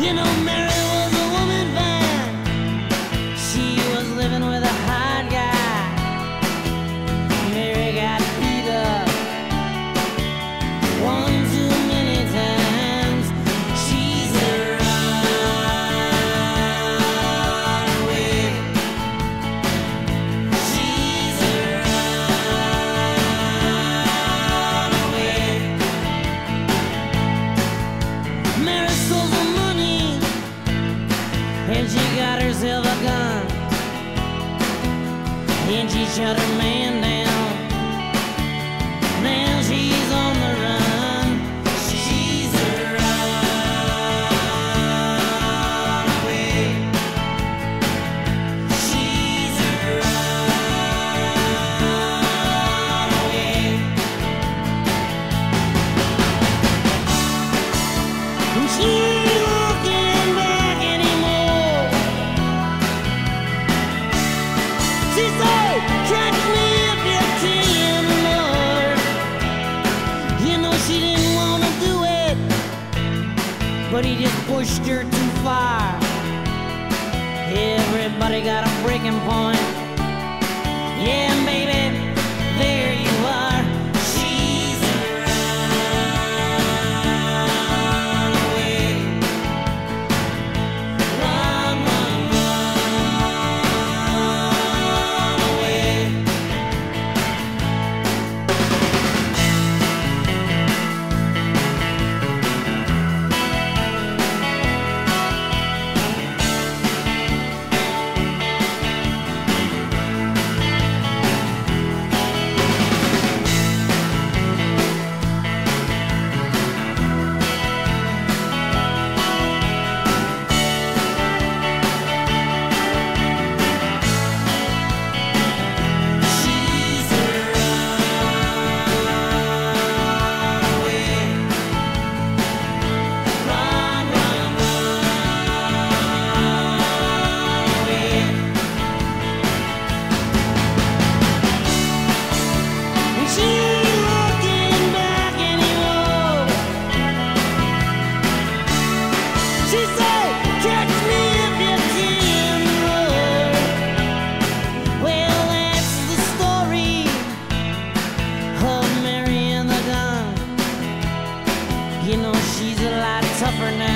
You know, Mary was a woman fine. She was living with a hot guy. Mary got beat up one too many times. She's. She's got herself a gun. And she shut her man down. but he just pushed her too far. Everybody got a breaking point. Yeah, baby. for now.